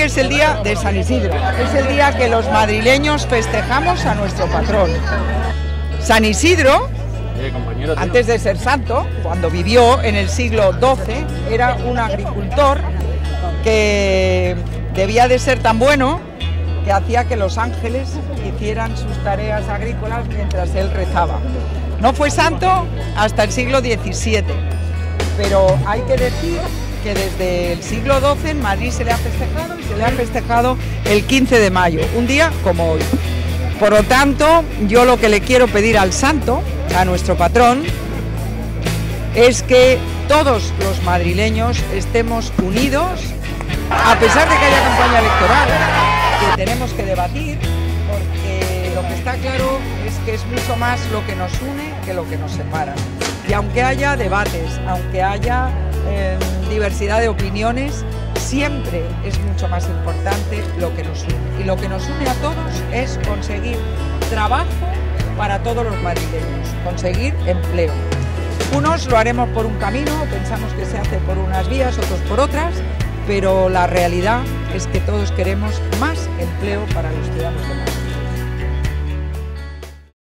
es el día de San Isidro, es el día que los madrileños festejamos a nuestro patrón. San Isidro, antes de ser santo, cuando vivió en el siglo XII, era un agricultor que debía de ser tan bueno que hacía que los ángeles hicieran sus tareas agrícolas mientras él rezaba. No fue santo hasta el siglo XVII, pero hay que decir que desde el siglo XII en Madrid se le ha festejado y se le ha festejado el 15 de mayo, un día como hoy. Por lo tanto, yo lo que le quiero pedir al santo, a nuestro patrón, es que todos los madrileños estemos unidos, a pesar de que haya campaña electoral, que tenemos que debatir, porque lo que está claro es que es mucho más lo que nos une que lo que nos separa. Y aunque haya debates, aunque haya eh, diversidad de opiniones, siempre es mucho más importante lo que nos une. Y lo que nos une a todos es conseguir trabajo para todos los madrileños, conseguir empleo. Unos lo haremos por un camino, pensamos que se hace por unas vías, otros por otras, pero la realidad es que todos queremos más empleo para los ciudadanos de Madrid.